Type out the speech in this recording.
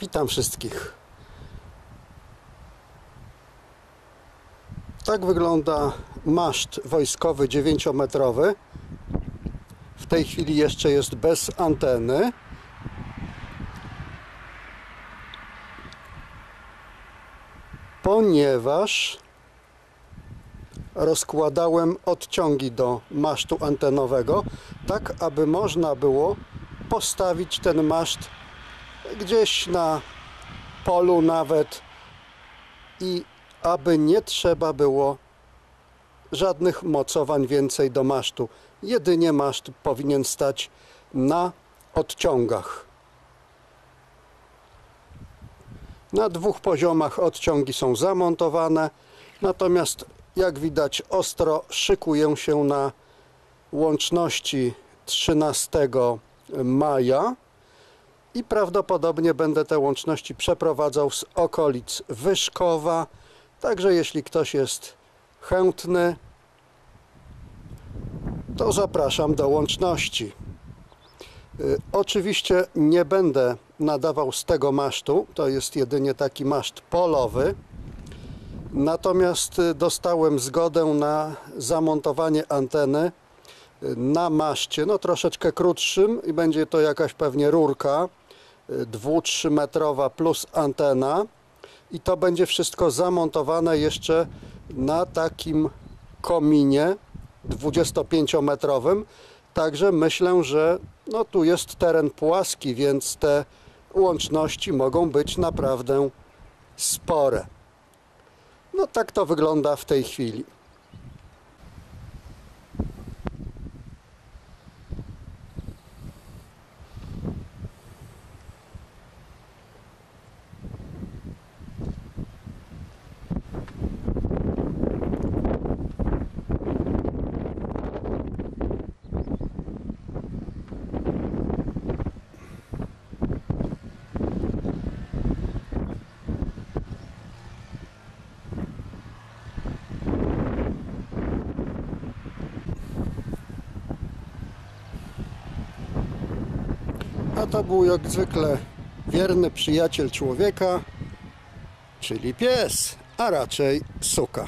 Witam wszystkich. Tak wygląda maszt wojskowy 9-metrowy. W tej chwili jeszcze jest bez anteny. Ponieważ rozkładałem odciągi do masztu antenowego, tak aby można było postawić ten maszt gdzieś na polu nawet i aby nie trzeba było żadnych mocowań więcej do masztu. Jedynie maszt powinien stać na odciągach. Na dwóch poziomach odciągi są zamontowane, natomiast jak widać ostro szykuję się na łączności 13 maja i prawdopodobnie będę te łączności przeprowadzał z okolic Wyszkowa. Także jeśli ktoś jest chętny, to zapraszam do łączności. Y, Oczywiście nie będę nadawał z tego masztu, to jest jedynie taki maszt polowy. Natomiast y, dostałem zgodę na zamontowanie anteny na maszcie, no troszeczkę krótszym i będzie to jakaś pewnie rurka 2-3 metrowa plus antena i to będzie wszystko zamontowane jeszcze na takim kominie 25 metrowym także myślę, że no tu jest teren płaski, więc te łączności mogą być naprawdę spore. No tak to wygląda w tej chwili. A to był jak zwykle wierny przyjaciel człowieka, czyli pies, a raczej suka.